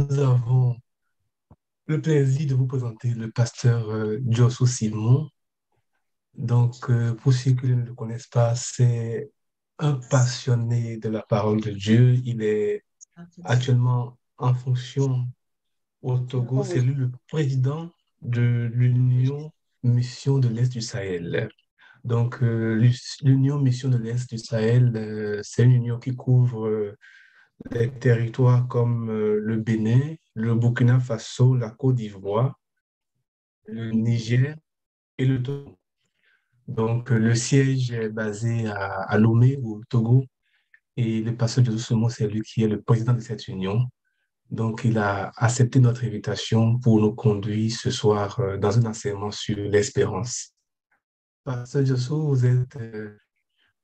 nous avons le plaisir de vous présenter le pasteur euh, Josu Simon. Donc, euh, pour ceux qui ne le connaissent pas, c'est un passionné de la parole de Dieu. Il est actuellement en fonction au Togo. C'est lui le président de l'Union Mission de l'Est du Sahel. Donc, euh, l'Union Mission de l'Est du Sahel, euh, c'est une union qui couvre euh, des territoires comme le Bénin, le Burkina Faso, la Côte d'Ivoire, le Niger et le Togo. Donc, le siège est basé à, Lomé, au Togo, et le pasteur de Somo, c'est lui qui est le président de cette union. Donc, il a accepté notre invitation pour nous conduire ce soir dans un enseignement sur l'espérance. Pasteur Josso, vous êtes euh,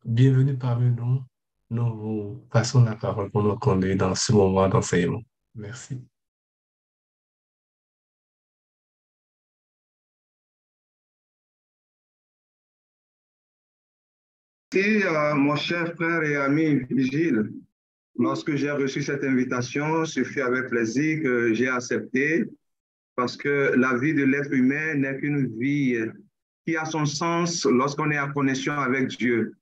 bienvenu parmi nous. Nous vous passons la parole pour nous conduire dans ce moment d'enseignement. Merci. Merci à mon cher frère et ami Vigile. Lorsque j'ai reçu cette invitation, ce fut avec plaisir que j'ai accepté parce que la vie de l'être humain n'est qu'une vie qui a son sens lorsqu'on est en connexion avec Dieu.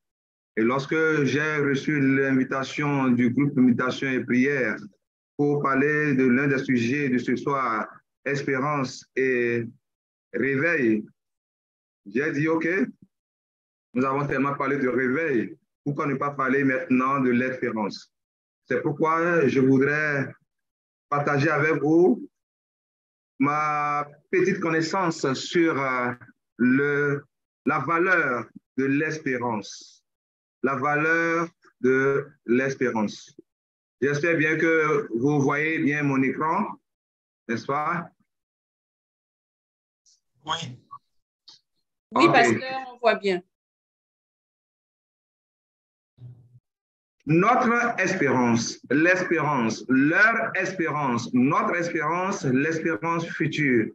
Et lorsque j'ai reçu l'invitation du groupe Méditation et Prière pour parler de l'un des sujets de ce soir, espérance et réveil, j'ai dit, OK, nous avons tellement parlé de réveil, pourquoi ne pas parler maintenant de l'espérance? C'est pourquoi je voudrais partager avec vous ma petite connaissance sur euh, le, la valeur de l'espérance. La valeur de l'espérance. J'espère bien que vous voyez bien mon écran, n'est-ce pas? Oui. Oui, pasteur, on voit bien. Notre espérance, l'espérance, leur espérance, notre espérance, l'espérance future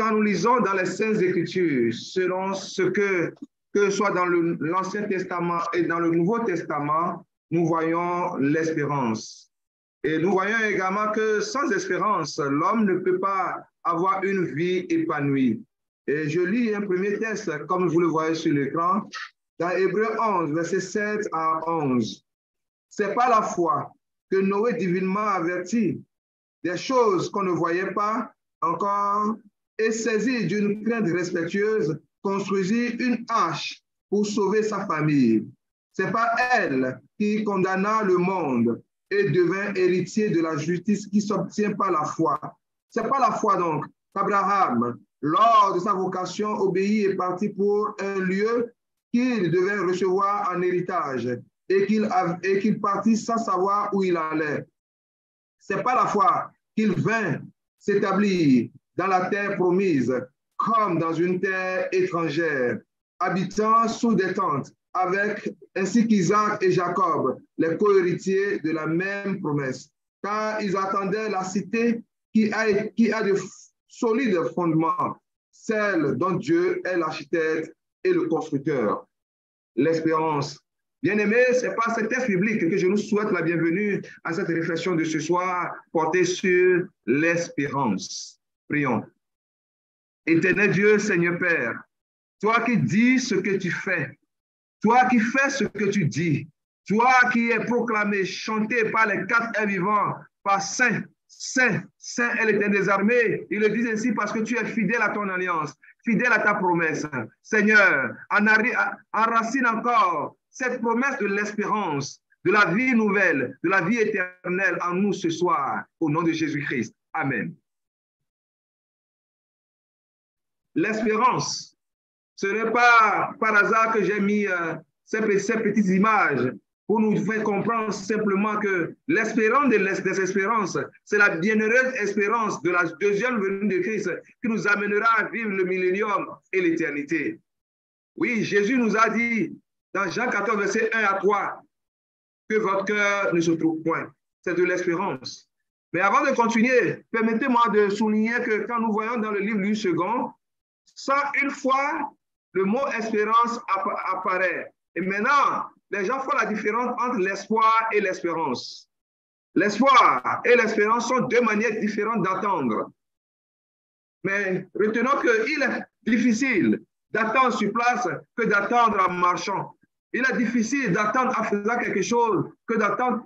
quand nous lisons dans les Saintes Écritures, selon ce que, que soit dans l'Ancien Testament et dans le Nouveau Testament, nous voyons l'espérance. Et nous voyons également que sans espérance, l'homme ne peut pas avoir une vie épanouie. Et je lis un premier texte, comme vous le voyez sur l'écran, dans Hébreu 11, verset 7 à 11. C'est pas la foi que Noé divinement averti des choses qu'on ne voyait pas encore et saisi d'une crainte respectueuse, construisit une hache pour sauver sa famille. C'est pas elle qui condamna le monde et devint héritier de la justice qui s'obtient par la foi. C'est pas la foi donc qu'Abraham, lors de sa vocation, obéit et partit pour un lieu qu'il devait recevoir en héritage et qu'il qu'il partit sans savoir où il allait. C'est pas la foi qu'il vint s'établir dans la terre promise, comme dans une terre étrangère, habitant sous des tentes, avec ainsi qu'Isaac et Jacob, les cohéritiers de la même promesse, car ils attendaient la cité qui a, qui a de solides fondements, celle dont Dieu est l'architecte et le constructeur. L'espérance. Bien-aimés, c'est par ce texte biblique que je nous souhaite la bienvenue à cette réflexion de ce soir portée sur l'espérance. Prions. Éternel Dieu, Seigneur Père, toi qui dis ce que tu fais, toi qui fais ce que tu dis, toi qui es proclamé, chanté par les quatre vivants, par Saint, Saint, Saint et l'éternel des armées. Il le dit ainsi parce que tu es fidèle à ton alliance, fidèle à ta promesse. Seigneur, enracine encore cette promesse de l'espérance, de la vie nouvelle, de la vie éternelle en nous ce soir, au nom de Jésus-Christ. Amen l'espérance. Ce n'est pas par hasard que j'ai mis euh, ces, petites images pour nous faire comprendre simplement que l'espérance des espérances, c'est la bienheureuse espérance de la deuxième venue de Christ qui nous amènera à vivre le millénium et l'éternité. Oui, Jésus nous a dit dans Jean 14, verset 1 à 3, que votre cœur ne se trouve point. C'est de l'espérance. Mais avant de continuer, permettez-moi de souligner que quand nous voyons dans le livre du second, ça, une fois, le mot espérance apparaît. Et maintenant, les gens font la différence entre l'espoir et l'espérance. L'espoir et l'espérance sont deux manières différentes d'attendre. Mais retenons qu'il est difficile d'attendre sur place que d'attendre en marchant. Il est difficile d'attendre en faisant quelque chose que d'attendre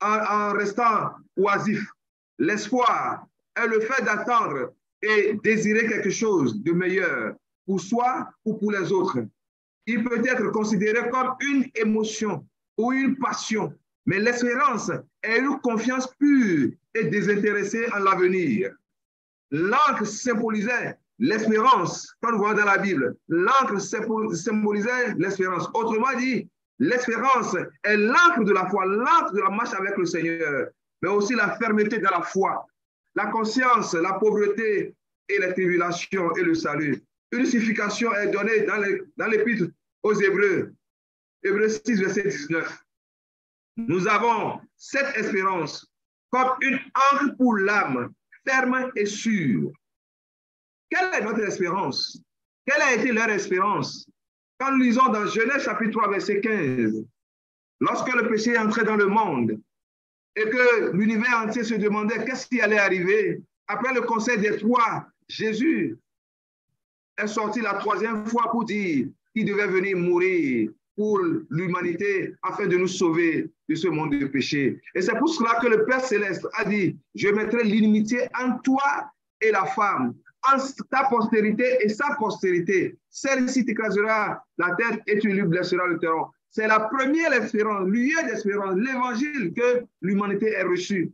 en, restant oisif. L'espoir est le fait d'attendre et désirer quelque chose de meilleur pour soi ou pour les autres. Il peut être considéré comme une émotion ou une passion, mais l'espérance est une confiance pure et désintéressée en l'avenir. L'encre symbolisait l'espérance, quand nous voyons dans la Bible, l'encre symbolisait l'espérance. Autrement dit, l'espérance est l'encre de la foi, l'encre de la marche avec le Seigneur, mais aussi la fermeté de la foi, la conscience, la pauvreté et les tribulations et le salut. Une signification est donnée dans l'épître aux Hébreux, Hébreux 6, verset 19. Nous avons cette espérance comme une encre pour l'âme, ferme et sûre. Quelle est notre espérance? Quelle a été leur espérance? Quand nous lisons dans Genèse chapitre 3, verset 15, lorsque le péché est entré dans le monde et que l'univers entier se demandait qu'est-ce qui allait arriver, après le conseil des trois, Jésus est sorti la troisième fois pour dire qu'il devait venir mourir pour l'humanité afin de nous sauver de ce monde de péché. Et c'est pour cela que le Père céleste a dit, je mettrai l'inimitié en toi et la femme, en ta postérité et sa postérité. Celle-ci t'écrasera la tête et tu lui blesseras le terreau. C'est la première espérance, lieu d'espérance, l'évangile que l'humanité a reçu.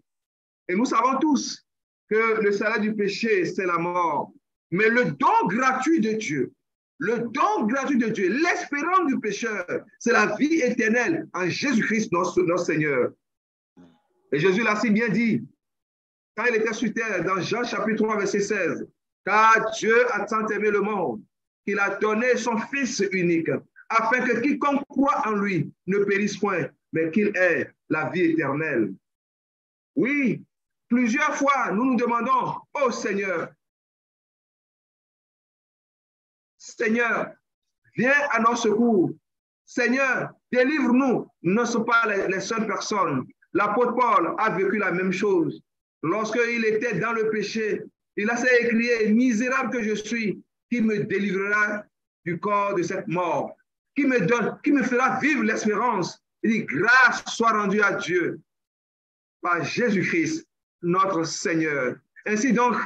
Et nous savons tous que le salaire du péché, c'est la mort. Mais le don gratuit de Dieu, le don gratuit de Dieu, l'espérance du pécheur, c'est la vie éternelle en Jésus-Christ, notre, notre, Seigneur. Et Jésus l'a si bien dit, quand il était sur terre, dans Jean chapitre 3, verset 16, car Dieu a tant aimé le monde qu'il a donné son Fils unique, afin que quiconque croit en lui ne périsse point, mais qu'il ait la vie éternelle. Oui, plusieurs fois, nous nous demandons, oh Seigneur, Seigneur, viens à nos secours. Seigneur, délivre-nous. Nous ne sommes pas les, seules personnes. L'apôtre Paul a vécu la même chose. Lorsqu'il était dans le péché, il a écrit, misérable que je suis, qui me délivrera du corps de cette mort, qui me donne, qui me fera vivre l'espérance. Il dit, grâce soit rendue à Dieu par Jésus-Christ, notre Seigneur. Ainsi donc,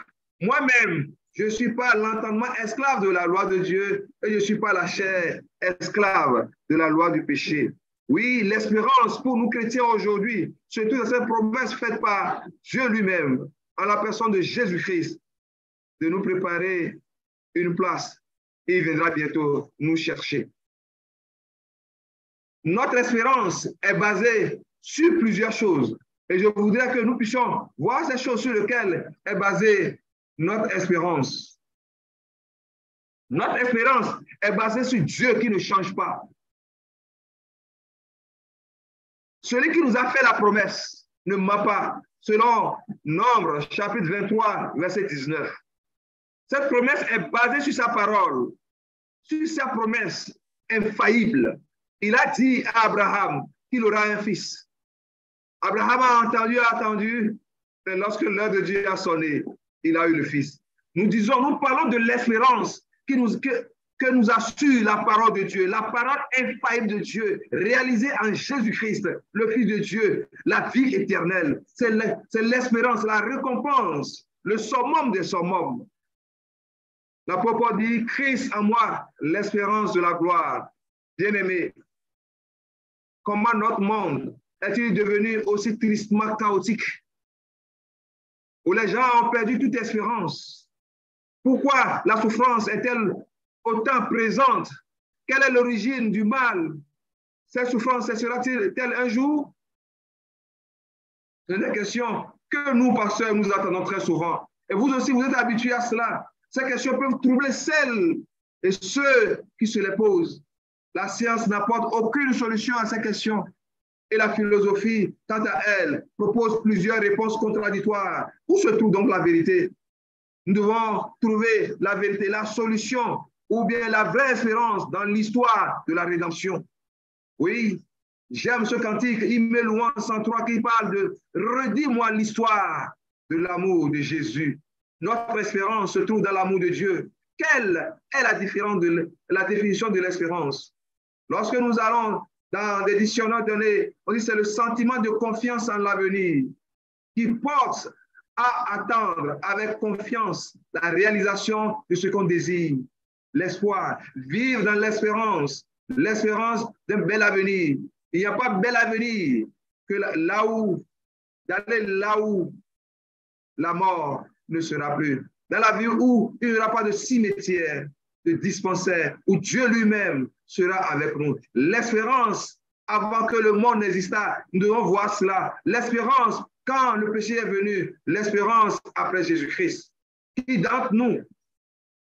moi-même, je ne suis pas l'entendement esclave de la loi de Dieu et je ne suis pas la chair esclave de la loi du péché. Oui, l'espérance pour nous chrétiens aujourd'hui, surtout dans cette promesse faite par Dieu lui-même, en la personne de Jésus-Christ, de nous préparer une place et il viendra bientôt nous chercher. Notre espérance est basée sur plusieurs choses. Et je voudrais que nous puissions voir ces choses sur lesquelles est basée notre espérance. Notre espérance est basée sur Dieu qui ne change pas. Celui qui nous a fait la promesse ne ment pas, selon Nombre, chapitre 23, verset 19. Cette promesse est basée sur sa parole, sur sa promesse infaillible. Il a dit à Abraham qu'il aura un fils. Abraham a entendu, a attendu, et lorsque l'heure de Dieu a sonné, il a eu le Fils. Nous disons, nous parlons de l'espérance qui nous, que, que nous assure la parole de Dieu, la parole infaillible de Dieu, réalisée en Jésus-Christ, le Fils de Dieu, la vie éternelle. C'est l'espérance, la récompense, le summum des summums. L'apôtre dit, Christ en moi, l'espérance de la gloire. Bien-aimé, comment notre monde est-il devenu aussi tristement chaotique? Où les gens ont perdu toute espérance. Pourquoi la souffrance est-elle autant présente? Quelle est l'origine du mal? Cette souffrance sera-t-elle un jour? C'est des questions que nous, pasteurs, nous attendons très souvent. Et vous aussi, vous êtes habitués à cela. Ces questions peuvent troubler celles et ceux qui se les posent. La science n'apporte aucune solution à ces questions. Et la philosophie, quant à elle, propose plusieurs réponses contradictoires. Où se trouve donc la vérité Nous devons trouver la vérité, la solution, ou bien la vraie espérance dans l'histoire de la rédemption. Oui, J'aime ce cantique, il met loin 103 qui parle de redis-moi l'histoire de l'amour de Jésus. Notre espérance se trouve dans l'amour de Dieu. Quelle est la, différence de, la définition de l'espérance? Lorsque nous allons dans des dictionnaires donnés, on dit c'est le sentiment de confiance en l'avenir qui porte à attendre avec confiance la réalisation de ce qu'on désire. L'espoir, vivre dans l'espérance, l'espérance d'un bel avenir. Il n'y a pas bel avenir que là où, d'aller là où la mort ne sera plus. Dans la vie où il n'y aura pas de cimetière, de dispensaire, où Dieu lui-même sera avec nous. L'espérance, avant que le monde n'exista, nous devons voir cela. L'espérance, quand le péché est venu, l'espérance après Jésus-Christ. Qui d'entre nous,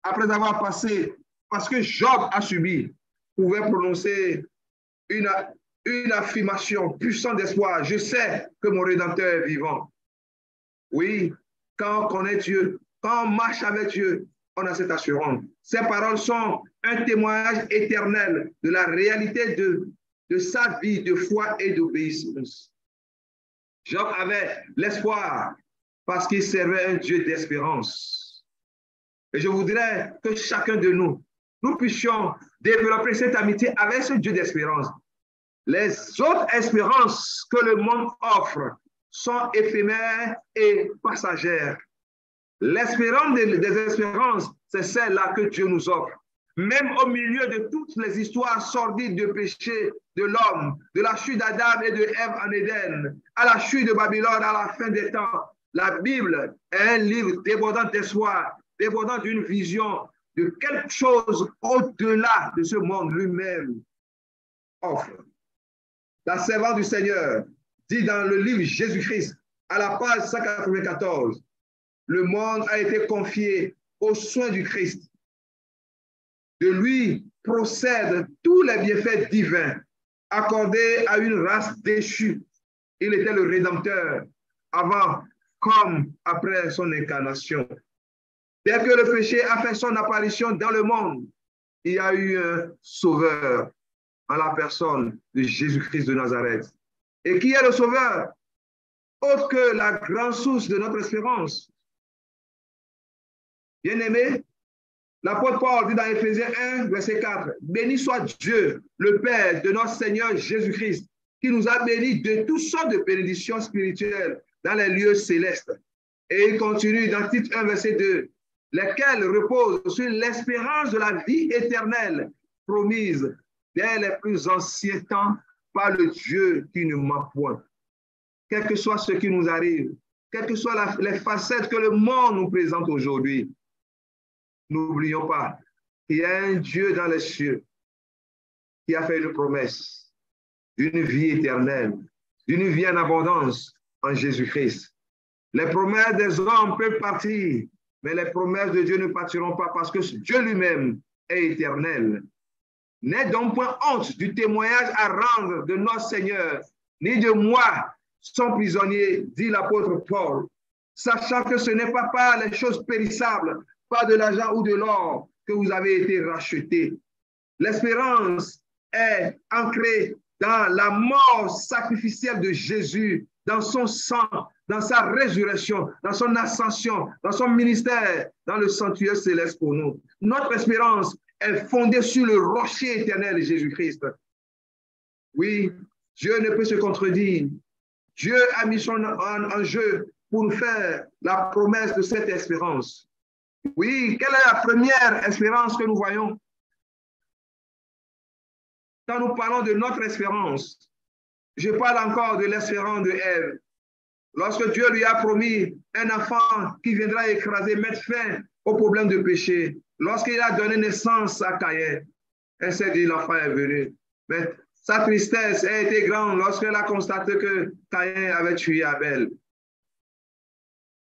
après avoir passé, parce que Job a subi, pouvait prononcer une, une affirmation puissante d'espoir. Je sais que mon Rédempteur est vivant. Oui, quand on connaît Dieu, quand on marche avec Dieu, on a cette assurance. Ces paroles sont un témoignage éternel de la réalité de, sa vie de foi et d'obéissance. Job avait l'espoir parce qu'il servait un Dieu d'espérance. Et je voudrais que chacun de nous, nous puissions développer cette amitié avec ce Dieu d'espérance. Les autres espérances que le monde offre sont éphémères et passagères. L'espérance des espérances, c'est celle-là que Dieu nous offre. Même au milieu de toutes les histoires sordides de péché de l'homme, de la chute d'Adam et de Ève en Éden, à la chute de Babylone à la fin des temps, la Bible est un livre débordant d'espoir, débordant d'une vision de quelque chose au-delà de ce monde lui-même offre. La servante du Seigneur dit dans le livre Jésus-Christ, à la page 194, le monde a été confié aux soins du Christ. De lui procèdent tous les bienfaits divins accordés à une race déchue. Il était le Rédempteur avant comme après son incarnation. Dès que le péché a fait son apparition dans le monde, il y a eu un sauveur en la personne de Jésus-Christ de Nazareth. Et qui est le sauveur? Autre que la grande source de notre espérance, Bien-aimé, l'apôtre Paul dit dans Éphésiens 1, verset 4, Béni soit Dieu, le Père de notre Seigneur Jésus-Christ, qui nous a bénis de toutes sortes de bénédictions spirituelles dans les lieux célestes. Et il continue dans titre 1, verset 2, lesquels reposent sur l'espérance de la vie éternelle promise dès les plus anciens temps par le Dieu qui ne ment point. Quel que soit ce qui nous arrive, quelles que soient les facettes que le monde nous présente aujourd'hui, N'oublions pas qu'il y a un Dieu dans les cieux qui a fait une promesse d'une vie éternelle, d'une vie en abondance en Jésus-Christ. Les promesses des hommes peuvent partir, mais les promesses de Dieu ne partiront pas parce que Dieu lui-même est éternel. N'aie donc point honte du témoignage à rendre de notre Seigneur, ni de moi, son prisonnier, dit l'apôtre Paul, sachant que ce n'est pas par les choses périssables, pas de l'argent ou de l'or que vous avez été rachetés. L'espérance est ancrée dans la mort sacrificielle de Jésus, dans son sang, dans sa résurrection, dans son ascension, dans son ministère, dans le sanctuaire céleste pour nous. Notre espérance est fondée sur le rocher éternel Jésus-Christ. Oui, Dieu ne peut se contredire. Dieu a mis son en, en jeu pour nous faire la promesse de cette espérance. Oui, quelle est la première espérance que nous voyons? Quand nous parlons de notre espérance, je parle encore de l'espérance de Ève. Lorsque Dieu lui a promis un enfant qui viendra écraser, mettre fin au problème de péché, lorsqu'il a donné naissance à Caïn, elle s'est dit l'enfant est venu. Mais sa tristesse a été grande lorsqu'elle a constaté que Caïn avait tué Abel.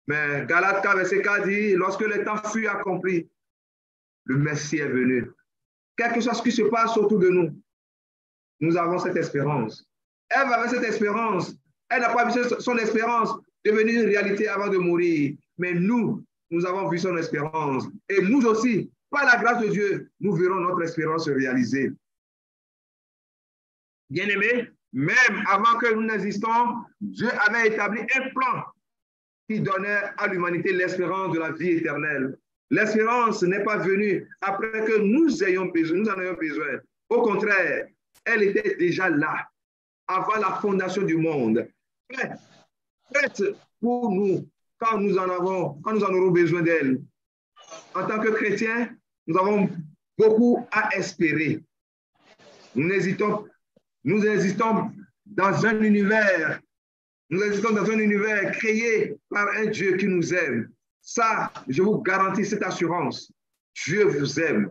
Mais Galate 4, verset 4 dit, lorsque le temps fut accompli, le Messie est venu. Quelque chose qui se passe autour de nous, nous avons cette espérance. Ève avait cette espérance. Elle n'a pas vu son espérance devenir une réalité avant de mourir. Mais nous, nous avons vu son espérance. Et nous aussi, par la grâce de Dieu, nous verrons notre espérance se réaliser. Bien-aimés, Même avant que nous n'existions, Dieu avait établi un plan qui donnait à l'humanité l'espérance de la vie éternelle. L'espérance n'est pas venue après que nous ayons besoin, nous en ayons besoin. Au contraire, elle était déjà là, avant la fondation du monde, prête, prête pour nous quand nous en avons, quand nous en aurons besoin d'elle. En tant que chrétiens, nous avons beaucoup à espérer. Nous hésitons, nous existons dans un univers, nous existons dans un univers créé par un Dieu qui nous aime. Ça, je vous garantis cette assurance. Dieu vous aime.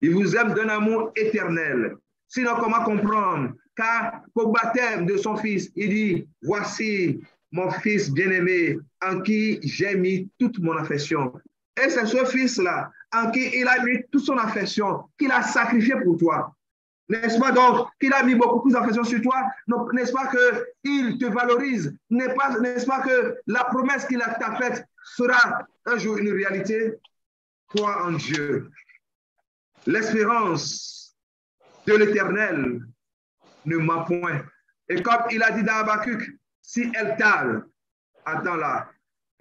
Il vous aime d'un amour éternel. Sinon, comment comprendre? Car au baptême de son fils, il dit, voici mon fils bien-aimé en qui j'ai mis toute mon affection. Et c'est ce fils-là en qui il a mis toute son affection, qu'il a sacrifié pour toi. N'est-ce pas donc qu'il a mis beaucoup plus d'affection sur toi? N'est-ce pas qu'il te valorise? N'est-ce pas, que la promesse qu'il a faite sera un jour une réalité? Toi en Dieu. L'espérance de l'Éternel ne m'a point. Et comme il a dit dans Habakkuk, si elle tarde, attends-la.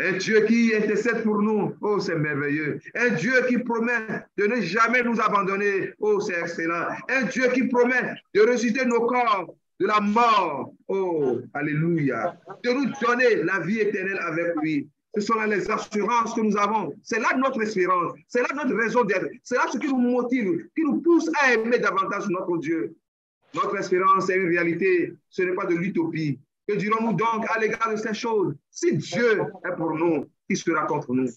Un Dieu qui intercède pour nous, oh c'est merveilleux. Un Dieu qui promet de ne jamais nous abandonner, oh c'est excellent. Un Dieu qui promet de ressusciter nos corps de la mort, oh alléluia. De nous donner la vie éternelle avec lui. Ce sont là les assurances que nous avons. C'est là notre espérance. C'est là notre raison d'être. C'est là ce qui nous motive, qui nous pousse à aimer davantage notre Dieu. Notre espérance est une réalité. Ce n'est pas de l'utopie. Que dirons-nous donc à l'égard de ces choses? Si Dieu est pour nous, qui sera contre nous?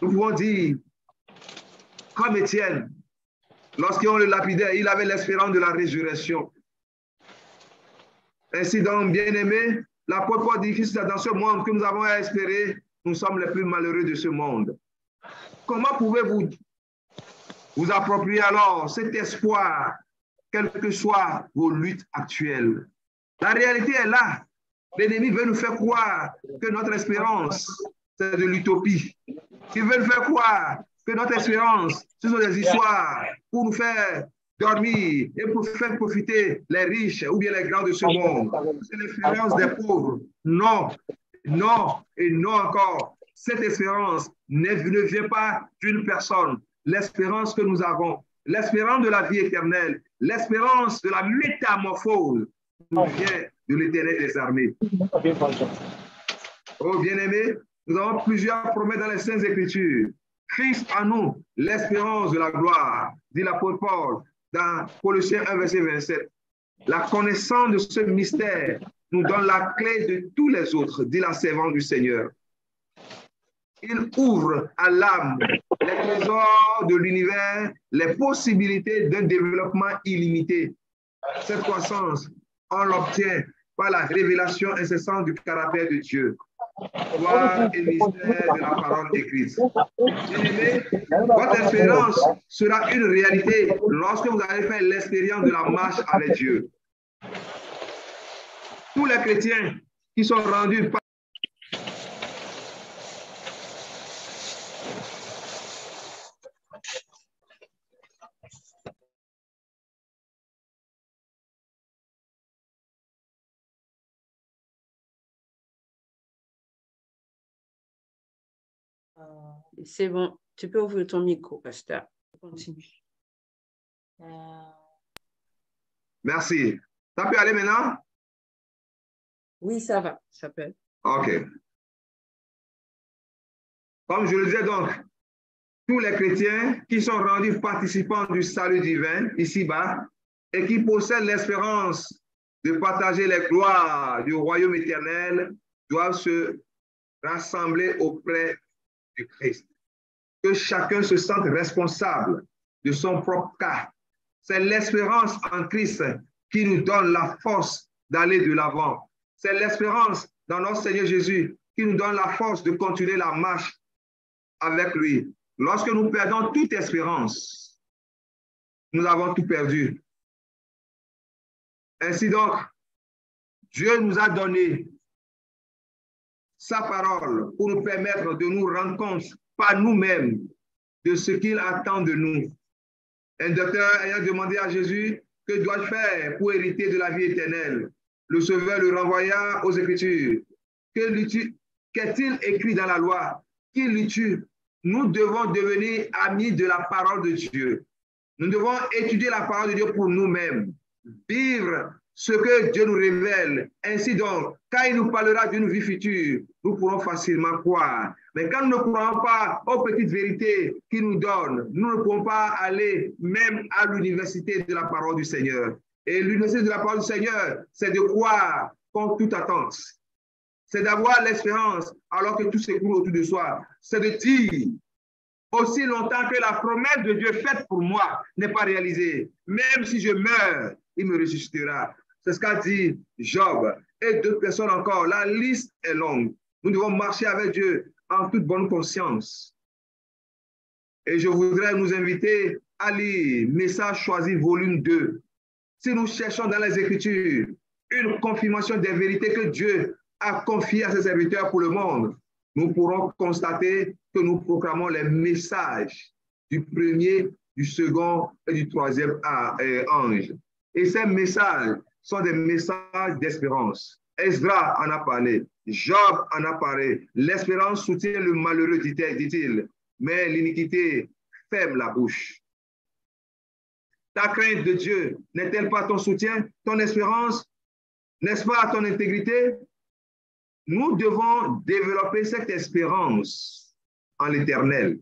Nous pouvons dire, comme Étienne, lorsqu'on le lapidait, il avait l'espérance de la résurrection. Ainsi donc, bien-aimés, la Paul dit que dans ce monde que nous avons à espérer, nous sommes les plus malheureux de ce monde. Comment pouvez-vous vous approprier alors cet espoir, quelles que soient vos luttes actuelles? La réalité est là. L'ennemi veut nous faire croire que notre espérance, c'est de l'utopie. Il veut nous faire croire que notre espérance, ce sont des histoires pour nous faire dormir et pour faire profiter les riches ou bien les grands de ce monde. C'est l'espérance des pauvres. Non, non et non encore. Cette espérance ne, vient pas d'une personne. L'espérance que nous avons, l'espérance de la vie éternelle, l'espérance de la métamorphose nous vient de l'éternel des armées. Oh, bien-aimés, nous avons plusieurs promesses dans les Saintes Écritures. Christ en nous, l'espérance de la gloire, dit l'apôtre Paul dans Colossiens 1, verset 27. La connaissance de ce mystère nous donne la clé de tous les autres, dit la servante du Seigneur. Il ouvre à l'âme les trésors de l'univers, les possibilités d'un développement illimité. Cette croissance, on l'obtient par la révélation incessante du caractère de Dieu voir et mystère de la parole écrite. Bien-aimé, votre espérance sera une réalité lorsque vous allez faire l'expérience de la marche avec Dieu. Tous les chrétiens qui sont rendus par C'est bon, tu peux ouvrir ton micro, pasteur. Continue. Merci. Ça peut aller maintenant? Oui, ça va, ça peut. OK. Comme je le disais donc, tous les chrétiens qui sont rendus participants du salut divin ici-bas et qui possèdent l'espérance de partager les gloires du royaume éternel doivent se rassembler auprès Christ. Que chacun se sente responsable de son propre cas. C'est l'espérance en Christ qui nous donne la force d'aller de l'avant. C'est l'espérance dans notre Seigneur Jésus qui nous donne la force de continuer la marche avec lui. Lorsque nous perdons toute espérance, nous avons tout perdu. Ainsi donc, Dieu nous a donné sa parole pour nous permettre de nous rendre compte par nous-mêmes de ce qu'il attend de nous. Un docteur ayant demandé à Jésus, Que dois-je faire pour hériter de la vie éternelle? Le Sauveur le renvoya aux Écritures. Qu'est-il écrit dans la loi? Qui lit tu? Nous devons devenir amis de la parole de Dieu. Nous devons étudier la parole de Dieu pour nous-mêmes, vivre ce que Dieu nous révèle. Ainsi donc, quand il nous parlera d'une vie future, nous pourrons facilement croire. Mais quand nous ne croyons pas aux petites vérités qu'il nous donne, nous ne pouvons pas aller même à l'université de la parole du Seigneur. Et l'université de la parole du Seigneur, c'est de croire contre toute attente. C'est d'avoir l'espérance alors que tout s'écoule autour de soi. C'est de dire, aussi longtemps que la promesse de Dieu faite pour moi n'est pas réalisée, même si je meurs, il me ressuscitera. C'est ce qu'a dit Job et d'autres personnes encore. La liste est longue. Nous devons marcher avec Dieu en toute bonne conscience. Et je voudrais nous inviter à lire Message choisi, volume 2. Si nous cherchons dans les Écritures une confirmation des vérités que Dieu a confiées à ses serviteurs pour le monde, nous pourrons constater que nous proclamons les messages du premier, du second et du troisième euh, ange. Et ces messages sont des messages d'espérance. Ezra en a parlé, Job en a parlé. L'espérance soutient le malheureux, dit-il, mais l'iniquité ferme la bouche. Ta crainte de Dieu n'est-elle pas ton soutien, ton espérance? N'est-ce pas ton intégrité? Nous devons développer cette espérance en l'éternel.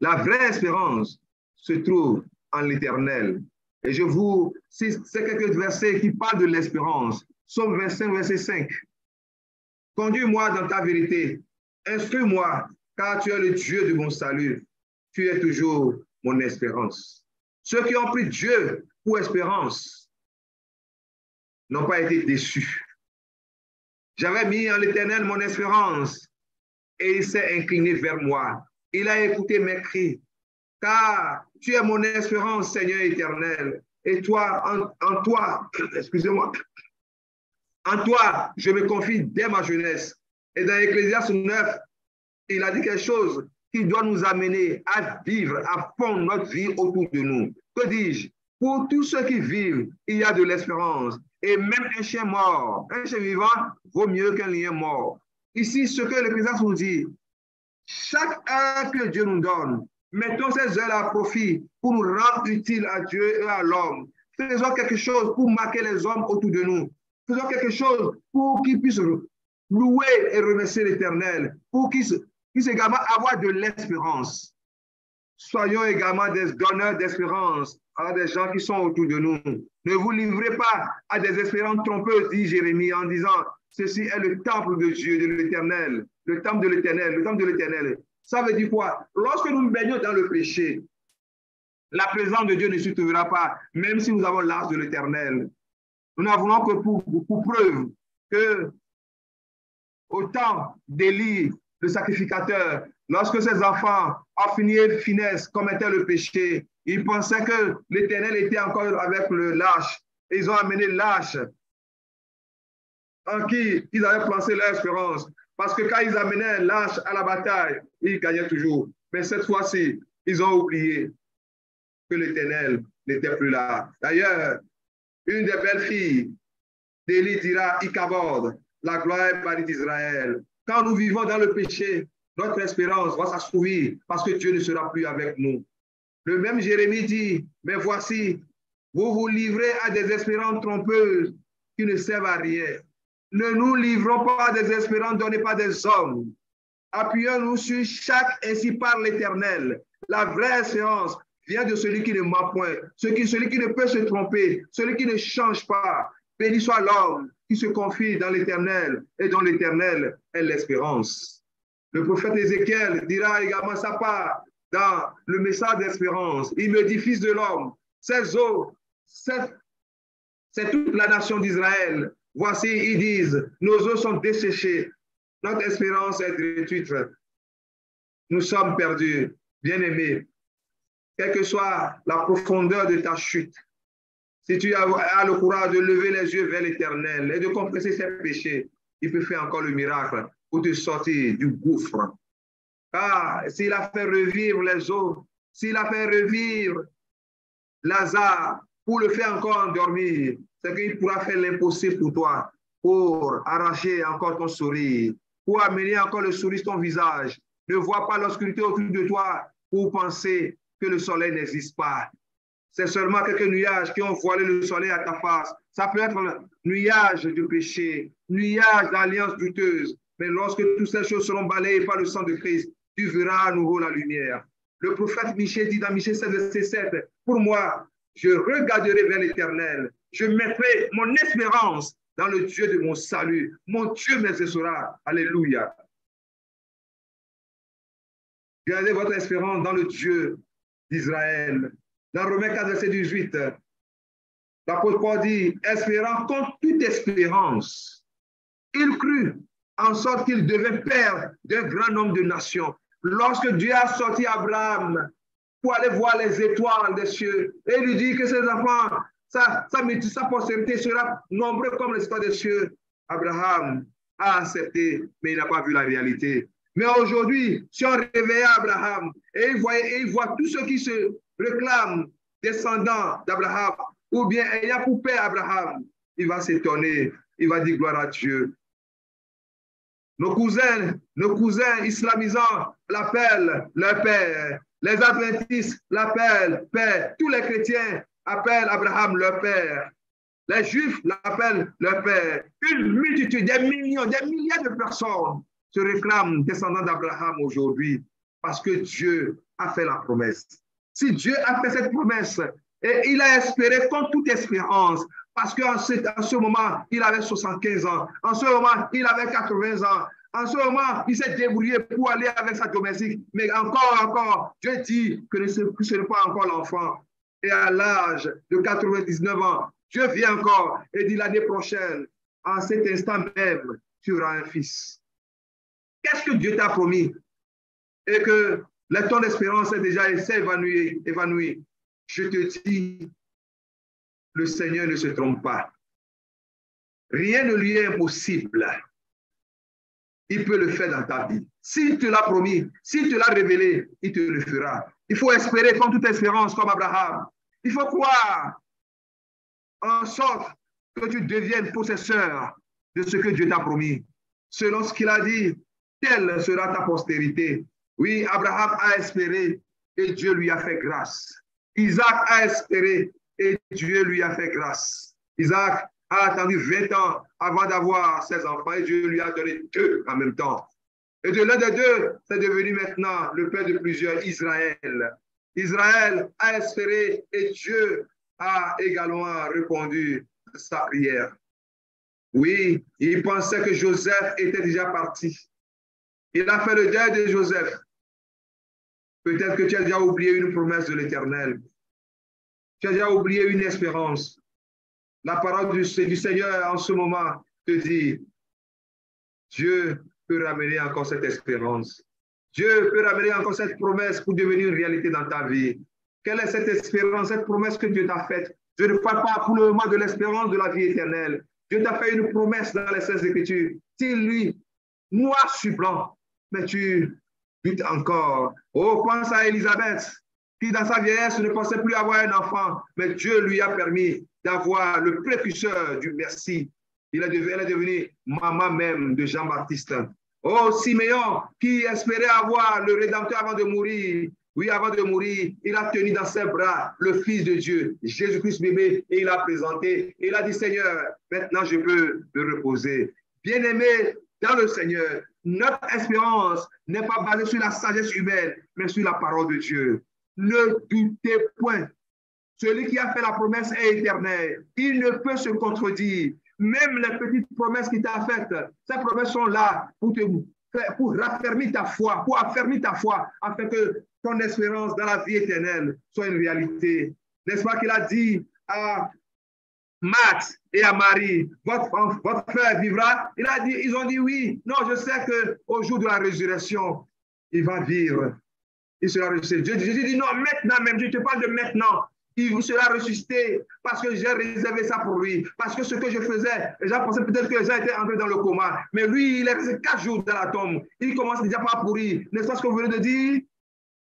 La vraie espérance se trouve en l'éternel. Et je vous, c'est quelques versets qui parlent de l'espérance. Somme 25, verset 5. Conduis-moi dans ta vérité. Instruis-moi, car tu es le Dieu de mon salut. Tu es toujours mon espérance. Ceux qui ont pris Dieu pour espérance n'ont pas été déçus. J'avais mis en l'Éternel mon espérance et il s'est incliné vers moi. Il a écouté mes cris car tu es mon espérance, Seigneur éternel. Et toi, en, toi, excusez-moi, en toi, je me confie dès ma jeunesse. Et dans Ecclésiaste 9, il a dit quelque chose qui doit nous amener à vivre à fond notre vie autour de nous. Que dis-je? Pour tous ceux qui vivent, il y a de l'espérance. Et même un chien mort, un chien vivant vaut mieux qu'un lien mort. Ici, ce que l'Ecclésiaste nous dit, chaque heure que Dieu nous donne, Mettons ces heures à profit pour nous rendre utiles à Dieu et à l'homme. Faisons quelque chose pour marquer les hommes autour de nous. Faisons quelque chose pour qu'ils puissent louer et remercier l'Éternel, pour qu'ils puissent également avoir de l'espérance. Soyons également des donneurs d'espérance à des gens qui sont autour de nous. Ne vous livrez pas à des espérances trompeuses, dit Jérémie, en disant, ceci est le temple de Dieu, de l'Éternel, le temple de l'Éternel, le temple de l'Éternel. Ça veut dire quoi? Lorsque nous baignons dans le péché, la présence de Dieu ne se trouvera pas, même si nous avons l'âge de l'éternel. Nous n'avons que pour, preuve que au temps d'Élie, le sacrificateur, lorsque ses enfants ont fini finesse, commettaient le péché, ils pensaient que l'éternel était encore avec le lâche. Ils ont amené lâche en qui ils avaient placé leur espérance. Parce que quand ils amenaient l'âge à la bataille, ils gagnaient toujours. Mais cette fois-ci, ils ont oublié que l'Éternel n'était plus là. D'ailleurs, une des belles filles d'Élie dira, Icabod, la gloire est d'Israël. Quand nous vivons dans le péché, notre espérance va s'assouvir parce que Dieu ne sera plus avec nous. Le même Jérémie dit, mais voici, vous vous livrez à des espérances trompeuses qui ne servent à rien. Ne nous livrons pas des espérances données par des hommes. Appuyons-nous sur chaque ainsi par l'Éternel. La vraie espérance vient de celui qui ne ment point, celui qui, ne peut se tromper, celui qui ne change pas. Béni soit l'homme qui se confie dans l'Éternel et dont l'Éternel est l'espérance. Le prophète Ézéchiel dira également sa part dans le message d'espérance. Il me dit, fils de l'homme, ces eaux, c'est toute la nation d'Israël. Voici, ils disent, nos eaux sont desséchées, notre espérance est détruite. Nous sommes perdus, bien-aimés. Quelle que soit la profondeur de ta chute, si tu as, le courage de lever les yeux vers l'Éternel et de confesser ses péchés, il peut faire encore le miracle pour te sortir du gouffre. Car s'il a fait revivre les eaux, s'il a fait revivre Lazare, pour le faire encore endormir. C'est qu'il pourra faire l'impossible pour toi, pour arracher encore ton sourire, pour amener encore le sourire sur ton visage. Ne vois pas l'obscurité autour de toi pour penser que le soleil n'existe pas. C'est seulement quelques nuages qui ont voilé le soleil à ta face. Ça peut être un nuage du péché, nuage d'alliance douteuse. Mais lorsque toutes ces choses seront balayées par le sang de Christ, tu verras à nouveau la lumière. Le prophète Michel dit dans Michel 7, verset 7, Pour moi, je regarderai vers l'éternel. Je mettrai mon espérance dans le Dieu de mon salut. Mon Dieu m'exaucera. Alléluia. Gardez votre espérance dans le Dieu d'Israël. Dans Romains 4, verset 18, l'apôtre Paul dit, espérant contre toute espérance, il crut en sorte qu'il devait père d'un grand nombre de nations. Lorsque Dieu a sorti Abraham pour aller voir les étoiles des cieux, et il lui dit que ses enfants, sa, sa, sera nombreux comme les étoiles des cieux, Abraham a accepté, mais il n'a pas vu la réalité. Mais aujourd'hui, si on réveille Abraham et il voit, et il voit tous ceux qui se réclament descendants d'Abraham ou bien ayant pour père Abraham, il va s'étonner, il va dire gloire à Dieu. Nos cousins, nos cousins islamisants l'appellent leur père. Les adventistes l'appellent père. Tous les chrétiens appellent Abraham leur père. Les juifs l'appellent leur père. Une multitude, des millions, des milliers de personnes se réclament descendants d'Abraham aujourd'hui parce que Dieu a fait la promesse. Si Dieu a fait cette promesse et il a espéré contre toute espérance, parce qu'en ce, ce moment, il avait 75 ans, en ce moment, il avait 80 ans, en ce moment, il s'est débrouillé pour aller avec sa domestique, mais encore, encore, Dieu dit que ce, n'est pas encore l'enfant. Et à l'âge de 99 ans, Dieu vient encore et dit l'année prochaine, en cet instant même, tu auras un fils. Qu'est-ce que Dieu t'a promis? Et que le temps d'espérance est déjà évanoui, évanoui. Je te dis, le Seigneur ne se trompe pas. Rien ne lui est impossible. Il peut le faire dans ta vie. S'il te l'a promis, s'il te l'a révélé, il te le fera. Il faut espérer comme toute espérance, comme Abraham. Il faut croire en sorte que tu deviennes possesseur de ce que Dieu t'a promis. Selon ce qu'il a dit, telle sera ta postérité. Oui, Abraham a espéré et Dieu lui a fait grâce. Isaac a espéré et Dieu lui a fait grâce. Isaac a attendu 20 ans avant d'avoir ses enfants et Dieu lui a donné deux en même temps. Et de l'un des deux, c'est devenu maintenant le père de plusieurs, Israël. Israël a espéré et Dieu a également répondu à sa prière. Oui, il pensait que Joseph était déjà parti. Il a fait le deuil de Joseph. Peut-être que tu as déjà oublié une promesse de l'Éternel. Tu as déjà oublié une espérance. La parole du, Seigneur en ce moment te dit, Dieu peut ramener encore cette espérance. Dieu peut ramener encore cette promesse pour devenir une réalité dans ta vie. Quelle est cette espérance, cette promesse que Dieu t'a faite? Je ne parle pas pour le moment de l'espérance de la vie éternelle. Dieu t'a fait une promesse dans les Saintes Écritures. Si lui, noir sur blanc, mais tu doutes encore. Oh, pense à Élisabeth, qui dans sa vieillesse ne pensait plus avoir un enfant, mais Dieu lui a permis d'avoir le précurseur du merci. Il est devenu, elle est devenue maman même de Jean-Baptiste. Oh, Siméon, qui espérait avoir le Rédempteur avant de mourir. Oui, avant de mourir, il a tenu dans ses bras le Fils de Dieu, Jésus-Christ bébé, et il a présenté. il a dit, Seigneur, maintenant je peux me reposer. Bien-aimé dans le Seigneur, notre espérance n'est pas basée sur la sagesse humaine, mais sur la parole de Dieu. Ne doutez point. Celui qui a fait la promesse est éternel. Il ne peut se contredire. Même les petites promesses qu'il t'a faites, ces promesses sont là pour te pour raffermir ta foi, pour affermir ta foi, afin que ton espérance dans la vie éternelle soit une réalité. N'est-ce pas qu'il a dit à Max et à Marie, votre, votre frère vivra? Il a dit, ils ont dit oui. Non, je sais qu'au jour de la résurrection, il va vivre. Il sera ressuscité. Jésus dit non, maintenant même, je te parle de maintenant. Il sera ressuscité parce que j'ai réservé ça pour lui. Parce que ce que je faisais, les gens pensaient peut-être que les gens étaient entrés dans le coma. Mais lui, il est resté quatre jours dans la tombe. Il commence déjà pas à pourrir. N'est-ce pas ce que vous venez de dire?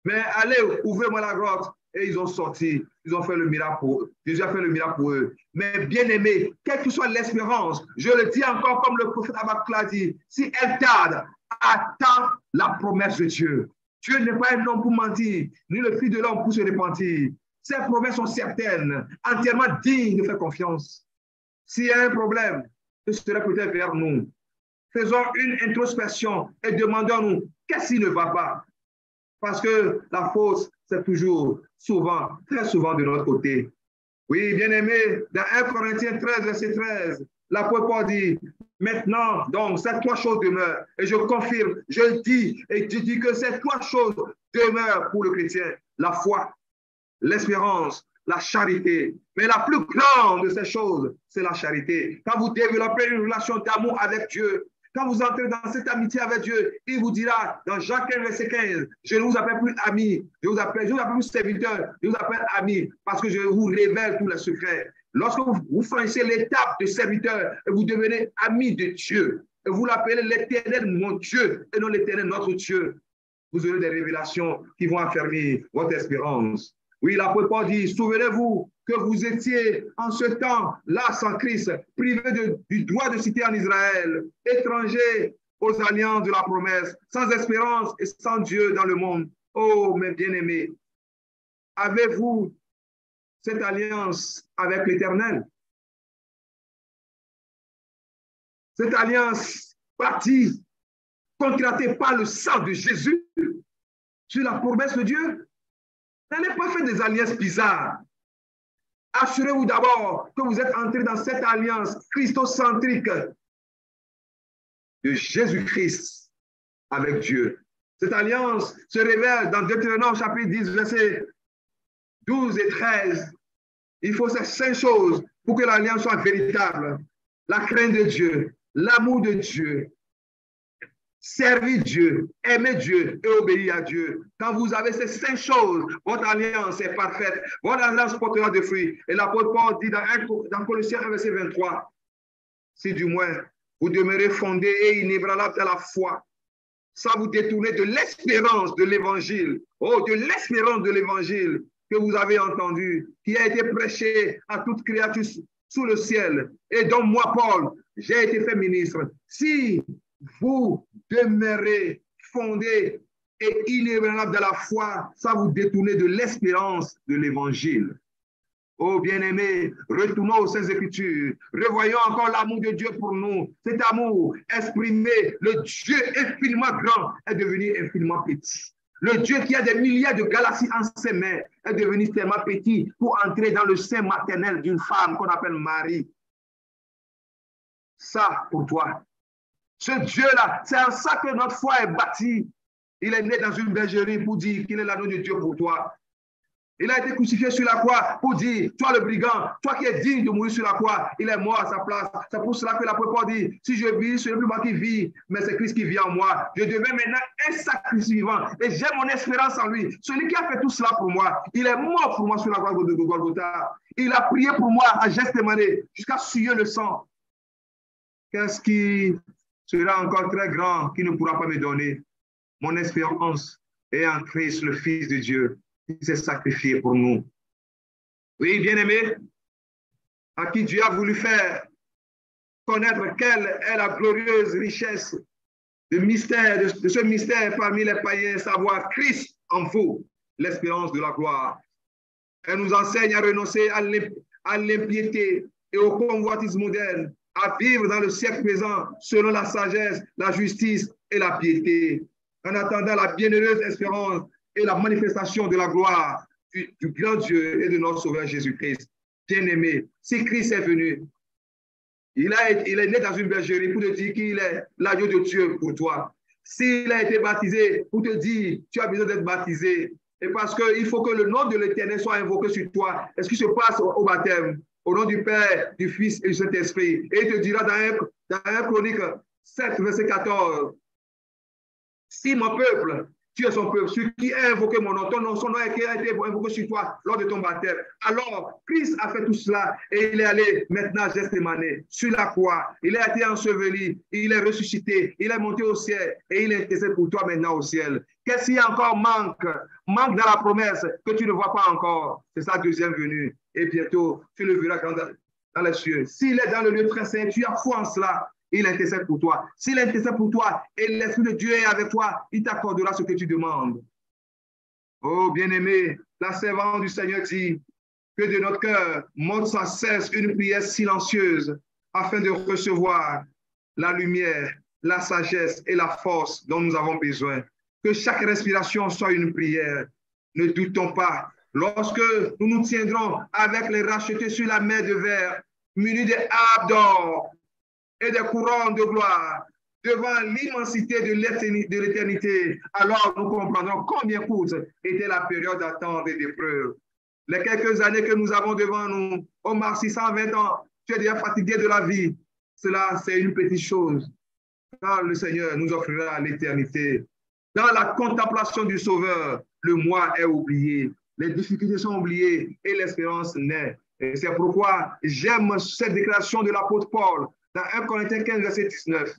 Mais allez, ouvrez-moi la grotte. et ils ont sorti, ils ont fait le miracle pour eux. Jésus a fait le miracle pour eux. Mais bien aimé, quelle que soit l'espérance, je le dis encore comme le prophète Abakou l'a dit, si elle tarde, attends la promesse de Dieu. Dieu n'est pas un homme pour mentir, ni le fils de l'homme pour se repentir. Ces promesses sont certaines, entièrement dignes de faire confiance. S'il y a un problème, ce serait peut-être vers nous. Faisons une introspection et demandons-nous qu'est-ce qui ne va pas? Parce que la faute, c'est toujours, souvent, très souvent de notre côté. Oui, bien aimé, dans 1 Corinthiens 13, verset 13, l'apôtre Paul dit, maintenant, donc, ces trois choses demeurent. Et je confirme, je dis, et je dis que ces trois choses demeurent pour le chrétien. La foi, l'espérance, la charité. Mais la plus grande de ces choses, c'est la charité. Quand vous développez une relation d'amour avec Dieu, quand vous entrez dans cette amitié avec Dieu, il vous dira dans Jacques 15, verset 15, je ne vous appelle plus ami, je vous appelle, je vous appelle plus serviteur, je vous appelle ami, parce que je vous révèle tous les secrets. Lorsque vous, franchissez l'étape de serviteur et vous devenez ami de Dieu, et vous l'appelez l'éternel mon Dieu et non l'éternel notre Dieu, vous aurez des révélations qui vont affermir votre espérance. Oui, l'apôtre Paul dit, souvenez-vous que vous étiez en ce temps là sans Christ, privé du droit de citer en Israël, étranger aux alliances de la promesse, sans espérance et sans Dieu dans le monde. Oh, mes bien-aimés, avez-vous cette alliance avec l'Éternel? Cette alliance partie, contractée par le sang de Jésus sur la promesse de Dieu? N'allez pas faire des alliances bizarres. Assurez-vous d'abord que vous êtes entré dans cette alliance christocentrique de Jésus-Christ avec Dieu. Cette alliance se révèle dans Deutéronome chapitre 10, versets 12 et 13. Il faut ces cinq choses pour que l'alliance soit véritable. La crainte de Dieu, l'amour de Dieu, servir Dieu, aimer Dieu et obéir à Dieu. Quand vous avez ces cinq choses, votre alliance est parfaite. Votre alliance portera des fruits. Et l'apôtre Paul dit dans, Colossiens 1, verset 23, si du moins vous demeurez fondé et inébranlable dans la foi, sans vous détourner de l'espérance de l'évangile, oh, de l'espérance de l'évangile que vous avez entendu, qui a été prêché à toute créature sous le ciel, et dont moi, Paul, j'ai été fait ministre. Si vous demeurez fondé et inébranlable de la foi sans vous détourner de l'espérance de l'évangile. Oh bien-aimés, retournons aux Saintes Écritures. Revoyons encore l'amour de Dieu pour nous. Cet amour exprimé, le Dieu infiniment grand est devenu infiniment petit. Le Dieu qui a des milliards de galaxies en ses mains est devenu tellement petit pour entrer dans le sein maternel d'une femme qu'on appelle Marie. Ça, pour toi, ce Dieu-là, c'est en ça que notre foi est bâtie. Il est né dans une bergerie pour dire qu'il est l'anneau de Dieu pour toi. Il a été crucifié sur la croix pour dire, toi le brigand, toi qui es digne de mourir sur la croix, il est mort à sa place. C'est pour cela que la Paul dit, si je vis, ce n'est plus moi qui vis, mais c'est Christ qui vit en moi. Je deviens maintenant un sacrifice vivant et j'ai mon espérance en lui. Celui qui a fait tout cela pour moi, il est mort pour moi sur la croix de Golgotha. Il a prié pour moi à Gethsemane jusqu'à suer le sang. Qu'est-ce qui sera encore très grand qui ne pourra pas me donner. Mon espérance est en Christ, le Fils de Dieu, qui s'est sacrifié pour nous. Oui, bien-aimé, à qui Dieu a voulu faire connaître quelle est la glorieuse richesse de mystère, de, ce mystère parmi les païens, savoir Christ en vous, l'espérance de la gloire. Elle nous enseigne à renoncer à l'impiété et au convoitisme moderne à vivre dans le siècle présent selon la sagesse, la justice et la piété, en attendant la bienheureuse espérance et la manifestation de la gloire du, grand Dieu et de notre Sauveur Jésus-Christ. Bien-aimé, si Christ est venu, il, a, il est né dans une bergerie pour te dire qu'il est l'agneau de Dieu pour toi. S'il a été baptisé pour te dire, tu as besoin d'être baptisé, et parce qu'il faut que le nom de l'Éternel soit invoqué sur toi. Est-ce qui se passe au baptême? Au nom du Père, du Fils et du Saint-Esprit. Et il te dira dans dans un chronique 7, verset 14, si mon peuple, tu es son peuple, celui qui a invoqué mon nom, ton nom, son nom a été invoqué sur toi lors de ton baptême. Alors, Christ a fait tout cela et il est allé maintenant Gethsemane, sur la croix. Il a été enseveli, il est ressuscité, il est monté au ciel et il est intercède pour toi maintenant au ciel. Qu'est-ce qui encore manque? Manque dans la promesse que tu ne vois pas encore. C'est sa deuxième venue. Et bientôt, tu le verras dans les cieux. S'il est dans le lieu très saint, tu as foi en cela il intercède pour toi. S'il intercède pour toi et l'Esprit de Dieu est avec toi, il t'accordera ce que tu demandes. Oh, bien-aimé, la servante du Seigneur dit que de notre cœur monte sans cesse une prière silencieuse afin de recevoir la lumière, la sagesse et la force dont nous avons besoin. Que chaque respiration soit une prière. Ne doutons pas. Lorsque nous nous tiendrons avec les rachetés sur la mer de verre, munis des arbres d'or, et des courants de gloire devant l'immensité de l'éternité, alors nous comprendrons combien courte était la période d'attente et d'épreuve. Les quelques années que nous avons devant nous, Omar, 620 ans, tu es déjà fatigué de la vie. Cela, c'est une petite chose. Car le Seigneur nous offrira l'éternité. Dans la contemplation du Sauveur, le mois est oublié, les difficultés sont oubliées et l'espérance naît. Et c'est pourquoi j'aime cette déclaration de l'apôtre Paul dans 1 Corinthiens 15, verset 19.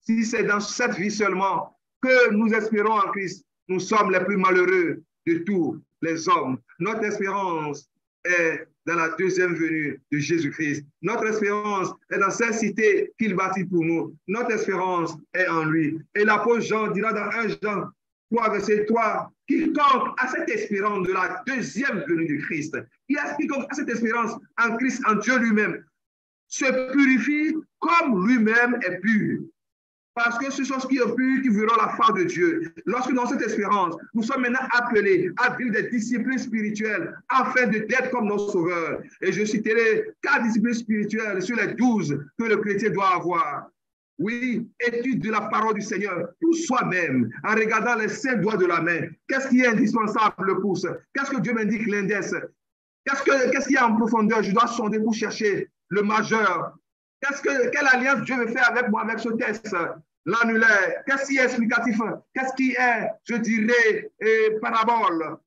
Si c'est dans cette vie seulement que nous espérons en Christ, nous sommes les plus malheureux de tous les hommes. Notre espérance est dans la deuxième venue de Jésus-Christ. Notre espérance est dans cette cité qu'il bâtit pour nous. Notre espérance est en lui. Et l'apôtre Jean dira dans 1 Jean 3, verset 3, quiconque a cette espérance de la deuxième venue de Christ, a quiconque a cette espérance en Christ, en Dieu lui-même, se purifie comme lui-même est pur. Parce que ce sont ceux qui sont purs qui verront la foi de Dieu. Lorsque dans cette espérance, nous sommes maintenant appelés à vivre des disciplines spirituelles afin d'être comme nos sauveurs. Et je citerai quatre disciplines spirituelles sur les douze que le chrétien doit avoir. Oui, étude de la parole du Seigneur pour soi-même, en regardant les cinq doigts de la main. Qu'est-ce qui est indispensable, le pouce Qu'est-ce que Dieu m'indique, l'index? Qu'est-ce qu'il y a en profondeur? Je dois sonder pour chercher le majeur. Quelle alliance Dieu veut faire avec moi avec ce texte L'annulaire? Qu'est-ce qui est explicatif Qu'est-ce qui est, je dirais, parabole?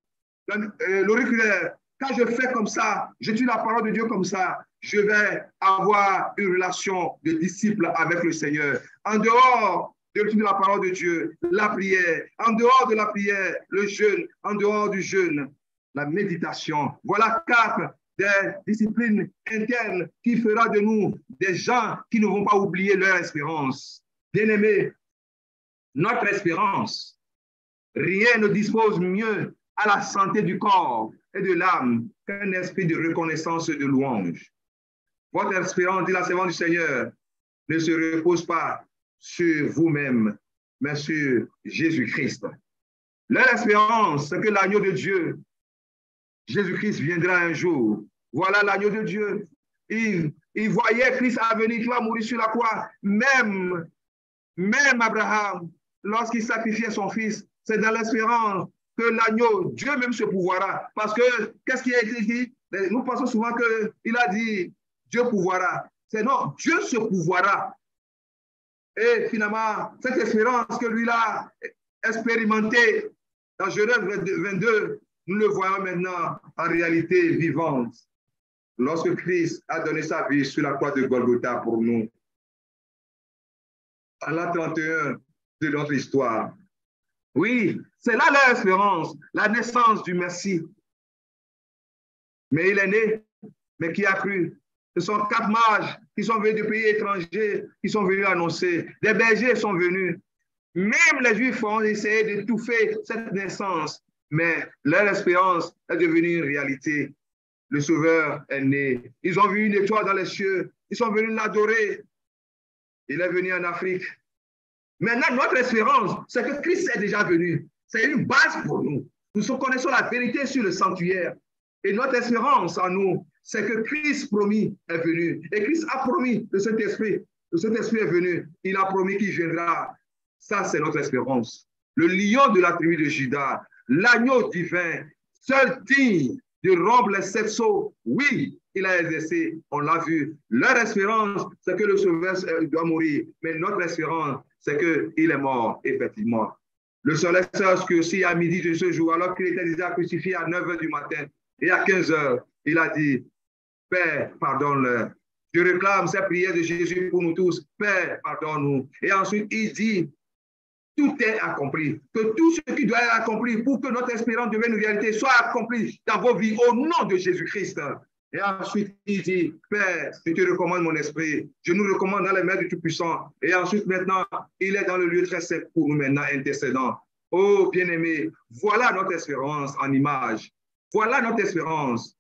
L'auriculaire. Quand je fais comme ça, je tue la parole de Dieu comme ça, je vais avoir une relation de disciple avec le Seigneur. En dehors de de la parole de Dieu, la prière. En dehors de la prière, le jeûne. En dehors du jeûne, la méditation. Voilà quatre des disciplines internes qui fera de nous des gens qui ne vont pas oublier leur espérance. Bien-aimés, notre espérance, rien ne dispose mieux à la santé du corps et de l'âme qu'un esprit de reconnaissance et de louange. Votre espérance, dit la servante du Seigneur, ne se repose pas sur vous-même, mais sur Jésus-Christ. Leur espérance, c'est que l'agneau de Dieu, Jésus-Christ, viendra un jour voilà l'agneau de Dieu. Il, il voyait Christ à venir, qui va mourir sur la croix. Même, même Abraham, lorsqu'il sacrifiait son fils, c'est dans l'espérance que l'agneau, Dieu même se pouvoira. Parce que, qu'est-ce qui a été dit Nous pensons souvent qu'il a dit Dieu pouvoira. C'est non, Dieu se pouvoira. Et finalement, cette espérance que lui a expérimentée dans Genèse 22, nous le voyons maintenant en réalité vivante lorsque Christ a donné sa vie sur la croix de Golgotha pour nous. À la 31 de notre histoire. Oui, c'est là l'espérance, la naissance du Messie. Mais il est né, mais qui a cru? Ce sont quatre mages qui sont venus du pays étranger, qui sont venus annoncer. Des bergers sont venus. Même les Juifs ont essayé d'étouffer cette naissance, mais leur espérance est devenue une réalité le Sauveur est né. Ils ont vu une étoile dans les cieux. Ils sont venus l'adorer. Il est venu en Afrique. Maintenant, notre espérance, c'est que Christ est déjà venu. C'est une base pour nous. Nous connaissons la vérité sur le sanctuaire. Et notre espérance en nous, c'est que Christ promis est venu. Et Christ a promis de cet esprit. De cet esprit est venu. Il a promis qu'il viendra. Ça, c'est notre espérance. Le lion de la tribu de Judas, l'agneau divin, seul digne rompre les sept sceaux. Oui, il a exercé, on l'a vu. Leur espérance, c'est que le sauveur doit mourir. Mais notre espérance, c'est qu'il est mort, effectivement. Le soleil que aussi à midi de ce jour, alors qu'il était déjà crucifié à 9 h du matin et à 15 h il a dit, Père, pardonne-leur. Je réclame cette prière de Jésus pour nous tous. Père, pardonne-nous. Et ensuite, il dit, tout est accompli. Que tout ce qui doit être accompli pour que notre espérance devienne une réalité soit accompli dans vos vies au nom de Jésus-Christ. Et ensuite, il dit, Père, je te recommande mon esprit. Je nous recommande dans les mains du Tout-Puissant. Et ensuite, maintenant, il est dans le lieu très saint pour nous maintenant intercédant. Oh, bien-aimé, voilà notre espérance en image. Voilà notre espérance.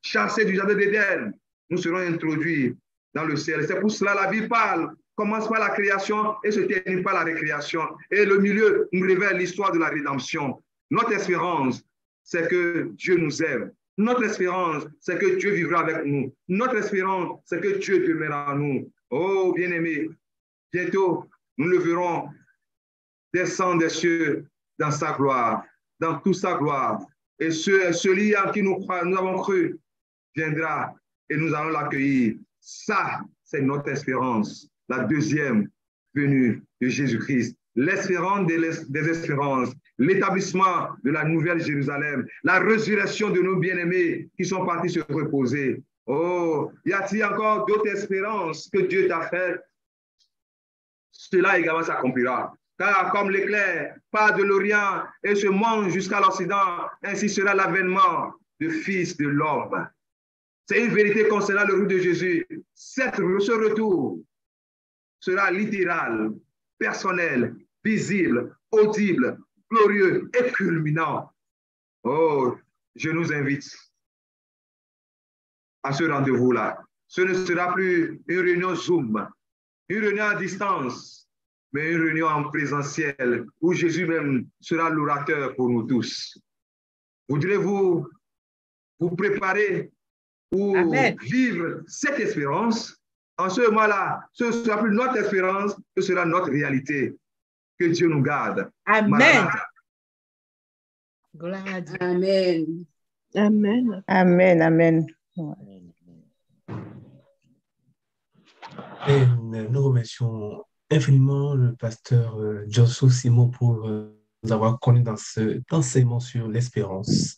Chassés du jardin d'Éden, nous serons introduits dans le ciel. C'est pour cela la Bible parle commence par la création et se termine par la récréation. Et le milieu nous révèle l'histoire de la rédemption. Notre espérance, c'est que Dieu nous aime. Notre espérance, c'est que Dieu vivra avec nous. Notre espérance, c'est que Dieu demeurera en nous. Oh, bien-aimés, bientôt, nous le verrons descendre des cieux dans sa gloire, dans toute sa gloire. Et ce, celui en qui nous, nous avons cru viendra et nous allons l'accueillir. Ça, c'est notre espérance. La deuxième venue de Jésus-Christ l'espérance des, espérances, l'établissement de la nouvelle Jérusalem, la résurrection de nos bien-aimés qui sont partis se reposer. Oh, y a-t-il encore d'autres espérances que Dieu t'a faites? Cela également s'accomplira. Car comme l'éclair part de l'Orient et se monte jusqu'à l'Occident, ainsi sera l'avènement du Fils de l'homme. C'est une vérité concernant le retour de Jésus. Cette, ce retour sera littéral, personnel, visible, audible, glorieux et culminant. Oh, je nous invite à ce rendez-vous-là. Ce ne sera plus une réunion Zoom, une réunion à distance, mais une réunion en présentiel où Jésus même sera l'orateur pour nous tous. Voudrez-vous vous préparer pour vivre cette espérance? En ce moment-là, ce ne sera plus notre espérance, ce sera notre réalité. Que Dieu nous garde. Amen. Amen. Amen. Amen. Amen. Et nous remercions infiniment le pasteur euh, Joshua Simon pour euh, nous avoir connu dans cet enseignement sur l'espérance.